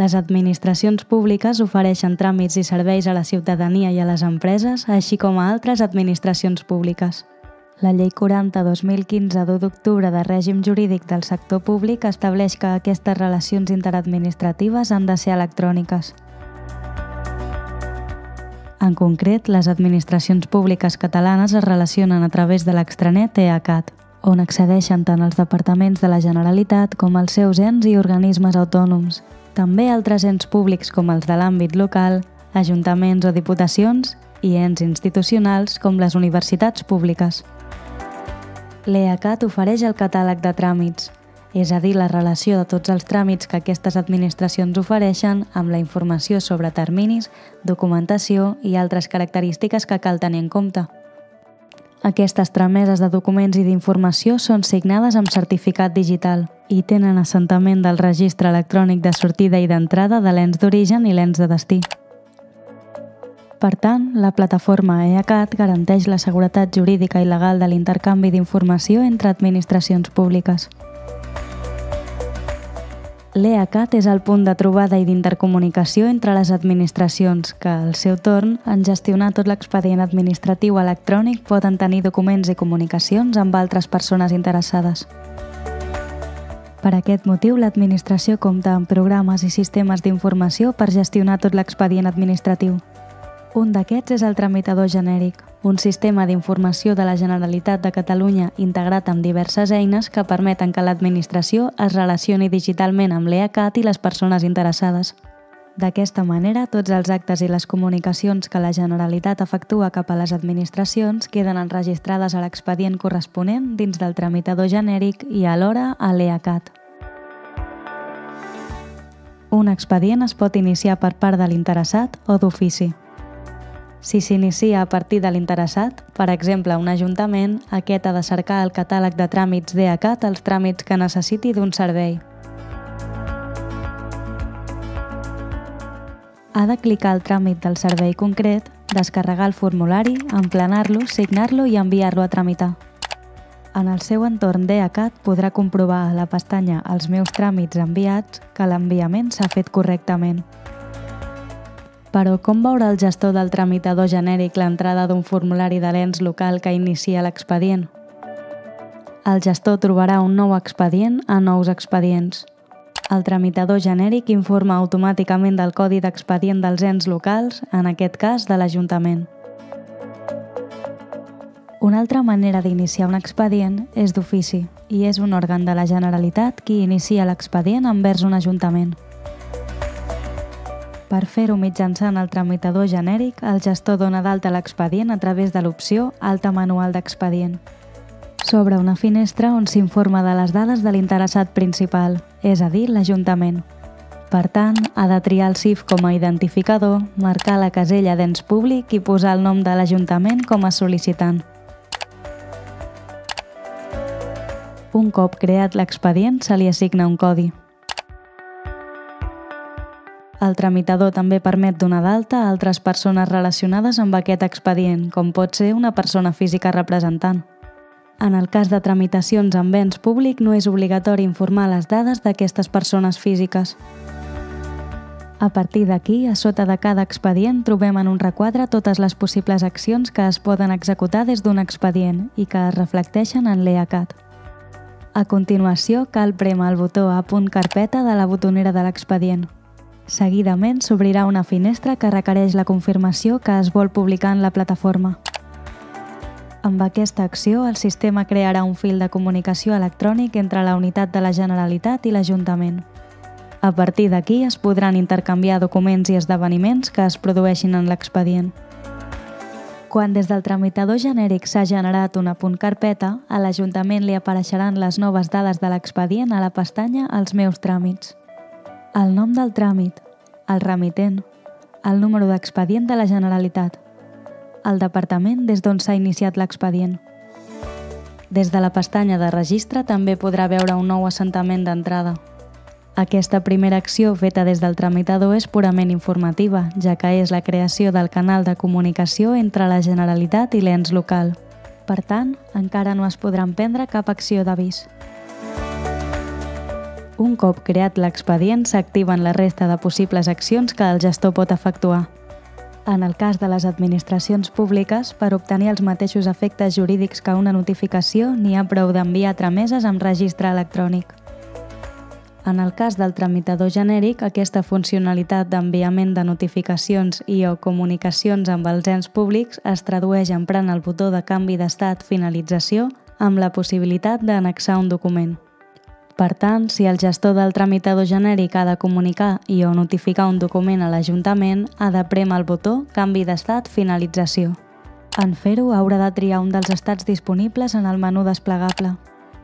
Les administracions públiques ofereixen tràmits i serveis a la ciutadania i a les empreses, així com a altres administracions públiques. La Llei 40-2015 d'1 d'octubre de règim jurídic del sector públic estableix que aquestes relacions interadministratives han de ser electròniques. En concret, les administracions públiques catalanes es relacionen a través de l'extranet EACAT, on accedeixen tant els departaments de la Generalitat com els seus ens i organismes autònoms, també altres ens públics com els de l'àmbit local, ajuntaments o diputacions i ens institucionals com les universitats públiques. L'EACAT ofereix el catàleg de tràmits, és a dir, la relació de tots els tràmits que aquestes administracions ofereixen amb la informació sobre terminis, documentació i altres característiques que cal tenir en compte. Aquestes trameses de documents i d'informació són signades amb certificat digital i tenen assentament del registre electrònic de sortida i d'entrada de l'ens d'origen i l'ens de destí. Per tant, la plataforma EACAT garanteix la seguretat jurídica i legal de l'intercanvi d'informació entre administracions públiques. L'EACAT és el punt de trobada i d'intercomunicació entre les administracions que, al seu torn, en gestionar tot l'expedient administratiu electrònic poden tenir documents i comunicacions amb altres persones interessades. Per aquest motiu, l'administració compta amb programes i sistemes d'informació per gestionar tot l'expedient administratiu. Un d'aquests és el tramitador genèric, un sistema d'informació de la Generalitat de Catalunya integrat amb diverses eines que permeten que l'administració es relacioni digitalment amb l'EACAT i les persones interessades. D'aquesta manera, tots els actes i les comunicacions que la Generalitat efectua cap a les administracions queden enregistrades a l'expedient corresponent dins del tramitador genèric i alhora a l'EACAT. Un expedient es pot iniciar per part de l'interessat o d'ofici. Si s'inicia a partir de l'interessat, per exemple un ajuntament, aquest ha de cercar el catàleg de tràmits d'EACAT els tràmits que necessiti d'un servei. Ha de clicar el tràmit del servei concret, descarregar el formulari, emplenar-lo, signar-lo i enviar-lo a tramitar. En el seu entorn d'EACAT podrà comprovar a la pestanya Els meus tràmits enviats que l'enviament s'ha fet correctament. Però com veurà el gestor del tramitador genèric l'entrada d'un formulari de l'ens local que inicia l'expedient? El gestor trobarà un nou expedient a nous expedients. El tramitador genèric informa automàticament del codi d'expedient dels ens locals, en aquest cas de l'Ajuntament. Una altra manera d'iniciar un expedient és d'ofici i és un òrgan de la Generalitat qui inicia l'expedient envers un ajuntament. Per fer-ho mitjançant el tramitador genèric, el gestor dona d'alta l'expedient a través de l'opció Alta manual d'expedient. S'obre una finestra on s'informa de les dades de l'interessat principal, és a dir, l'Ajuntament. Per tant, ha de triar el CIF com a identificador, marcar la casella d'ens públic i posar el nom de l'Ajuntament com a sol·licitant. Un cop creat l'expedient, se li assigna un codi. El tramitador també permet donar d'alta a altres persones relacionades amb aquest expedient, com pot ser una persona física representant. En el cas de tramitacions amb béns públic no és obligatori informar les dades d'aquestes persones físiques. A partir d'aquí, a sota de cada expedient, trobem en un requadre totes les possibles accions que es poden executar des d'un expedient i que es reflecteixen en l'EACAT. A continuació, cal prémer el botó a punt carpeta de la botonera de l'expedient. Seguidament s'obrirà una finestra que requereix la confirmació que es vol publicar en la plataforma. Amb aquesta acció, el sistema crearà un fil de comunicació electrònic entre la unitat de la Generalitat i l'Ajuntament. A partir d'aquí es podran intercanviar documents i esdeveniments que es produeixin en l'expedient. Quan des del tramitador genèric s'ha generat una punt carpeta, a l'Ajuntament li apareixeran les noves dades de l'expedient a la pestanya Els meus tràmits el nom del tràmit, el remitent, el número d'expedient de la Generalitat, el departament des d'on s'ha iniciat l'expedient. Des de la pestanya de registre també podrà veure un nou assentament d'entrada. Aquesta primera acció feta des del tramitador és purament informativa, ja que és la creació del canal de comunicació entre la Generalitat i l'ens local. Per tant, encara no es podran prendre cap acció d'avís. Un cop creat l'expedient, s'activen la resta de possibles accions que el gestor pot efectuar. En el cas de les administracions públiques, per obtenir els mateixos efectes jurídics que una notificació, n'hi ha prou d'enviar trameses amb registre electrònic. En el cas del tramitador genèric, aquesta funcionalitat d'enviament de notificacions i o comunicacions amb els ens públics es tradueix emprant el botó de canvi d'estat finalització amb la possibilitat d'anexar un document. Per tant, si el gestor del tramitador genèric ha de comunicar i o notificar un document a l'Ajuntament, ha de premer el botó Canvi d'estat finalització. En fer-ho, haurà de triar un dels estats disponibles en el menú desplegable.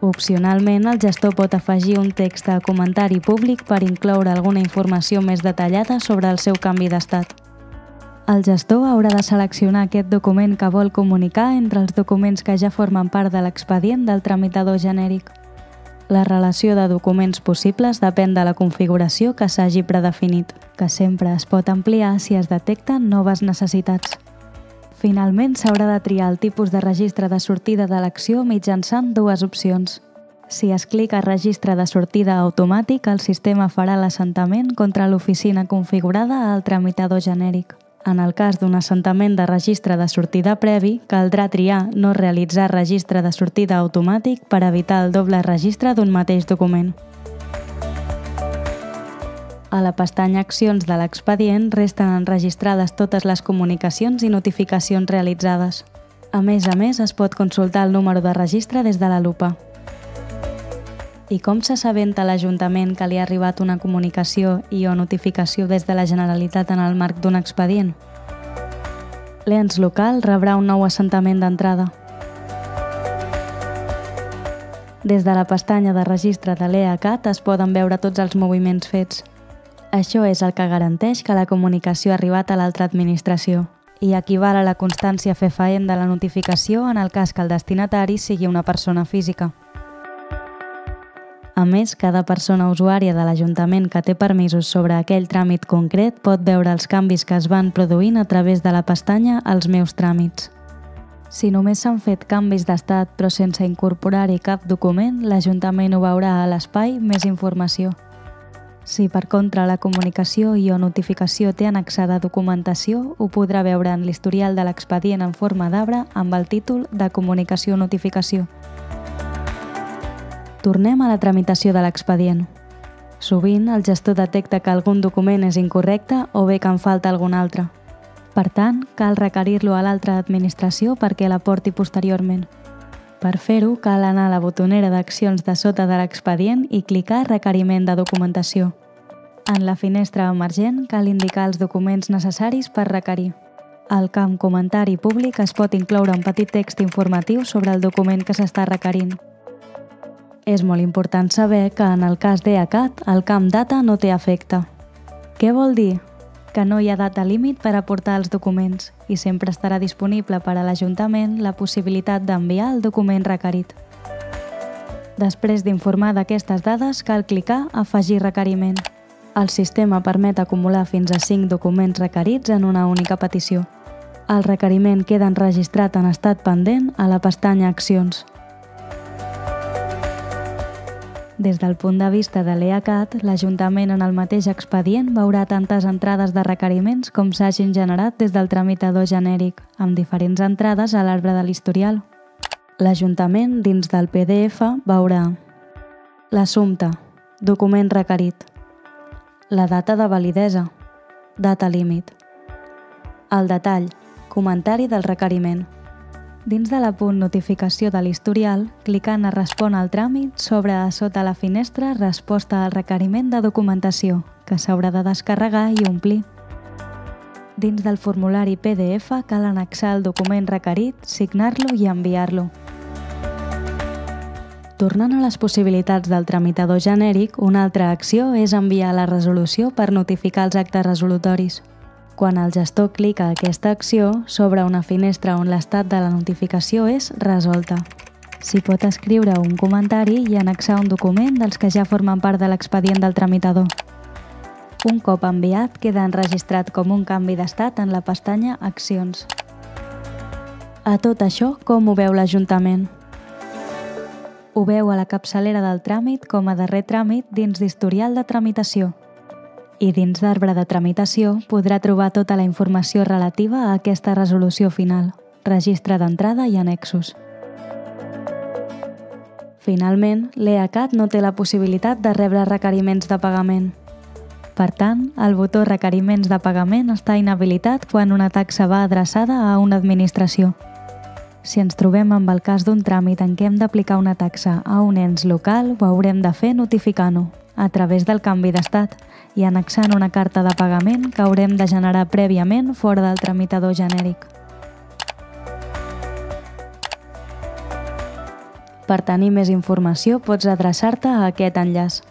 Opcionalment, el gestor pot afegir un text de comentari públic per incloure alguna informació més detallada sobre el seu canvi d'estat. El gestor haurà de seleccionar aquest document que vol comunicar entre els documents que ja formen part de l'expedient del tramitador genèric. La relació de documents possibles depèn de la configuració que s'hagi predefinit, que sempre es pot ampliar si es detecten noves necessitats. Finalment, s'haurà de triar el tipus de registre de sortida de l'acció mitjançant dues opcions. Si es clica Registre de sortida automàtic, el sistema farà l'assentament contra l'oficina configurada al tramitador genèric. En el cas d'un assentament de registre de sortida previ, caldrà triar no realitzar registre de sortida automàtic per evitar el doble registre d'un mateix document. A la pestanya Accions de l'expedient resten enregistrades totes les comunicacions i notificacions realitzades. A més a més, es pot consultar el número de registre des de la lupa. I com s'assabenta l'Ajuntament que li ha arribat una comunicació i o notificació des de la Generalitat en el marc d'un expedient? L'ens local rebrà un nou assentament d'entrada. Des de la pestanya de registre de l'EACAT es poden veure tots els moviments fets. Això és el que garanteix que la comunicació ha arribat a l'altra administració i equival a la constància fefaent de la notificació en el cas que el destinatari sigui una persona física. A més, cada persona usuària de l'Ajuntament que té permisos sobre aquell tràmit concret pot veure els canvis que es van produint a través de la pestanya Els meus tràmits. Si només s'han fet canvis d'estat però sense incorporar-hi cap document, l'Ajuntament ho veurà a l'espai Més informació. Si per contra la comunicació i o notificació té annexada documentació, ho podrà veure en l'historial de l'expedient en forma d'arbre amb el títol de comunicació o notificació. Tornem a la tramitació de l'expedient. Sovint, el gestor detecta que algun document és incorrecte o bé que en falta algun altre. Per tant, cal requerir-lo a l'altra administració perquè l'aporti posteriorment. Per fer-ho, cal anar a la botonera d'accions de sota de l'expedient i clicar Requeriment de documentació. En la finestra emergent cal indicar els documents necessaris per requerir. Al camp Comentari públic es pot incloure un petit text informatiu sobre el document que s'està requerint. És molt important saber que en el cas d'EACAT el camp data no té efecte. Què vol dir? Que no hi ha data límit per aportar els documents i sempre estarà disponible per a l'Ajuntament la possibilitat d'enviar el document requerit. Després d'informar d'aquestes dades, cal clicar Afegir requeriment. El sistema permet acumular fins a 5 documents requerits en una única petició. El requeriment queda enregistrat en estat pendent a la pestanya Accions. Des del punt de vista de l'EACAT, l'Ajuntament en el mateix expedient veurà tantes entrades de requeriments com s'hagin generat des del tramitador genèric, amb diferents entrades a l'arbre de l'historial. L'Ajuntament, dins del PDF, veurà. L'assumpte, document requerit, la data de validesa, data límit, el detall, comentari del requeriment, Dins de la punt notificació de l'historial, clicant a Respon al tràmit, s'obre a sota la finestra Resposta al requeriment de documentació, que s'haurà de descarregar i omplir. Dins del formulari PDF cal annexar el document requerit, signar-lo i enviar-lo. Tornant a les possibilitats del tramitador genèric, una altra acció és enviar la resolució per notificar els actes resolutoris. Quan el gestor clica aquesta acció, s'obre una finestra on l'estat de la notificació és resolta. S'hi pot escriure un comentari i annexar un document dels que ja formen part de l'expedient del tramitador. Un cop enviat, queda enregistrat com un canvi d'estat en la pestanya Accions. A tot això, com ho veu l'Ajuntament? Ho veu a la capçalera del tràmit com a darrer tràmit dins d'historial de tramitació. I dins d'arbre de tramitació podrà trobar tota la informació relativa a aquesta resolució final, registre d'entrada i annexos. Finalment, l'EACAT no té la possibilitat de rebre requeriments de pagament. Per tant, el botó Requeriments de pagament està inhabilitat quan una taxa va adreçada a una administració. Si ens trobem amb el cas d'un tràmit en què hem d'aplicar una taxa a un ens local, ho haurem de fer notificant-ho, a través del canvi d'estat, i annexant una carta de pagament que haurem de generar prèviament fora del tramitador genèric. Per tenir més informació pots adreçar-te a aquest enllaç.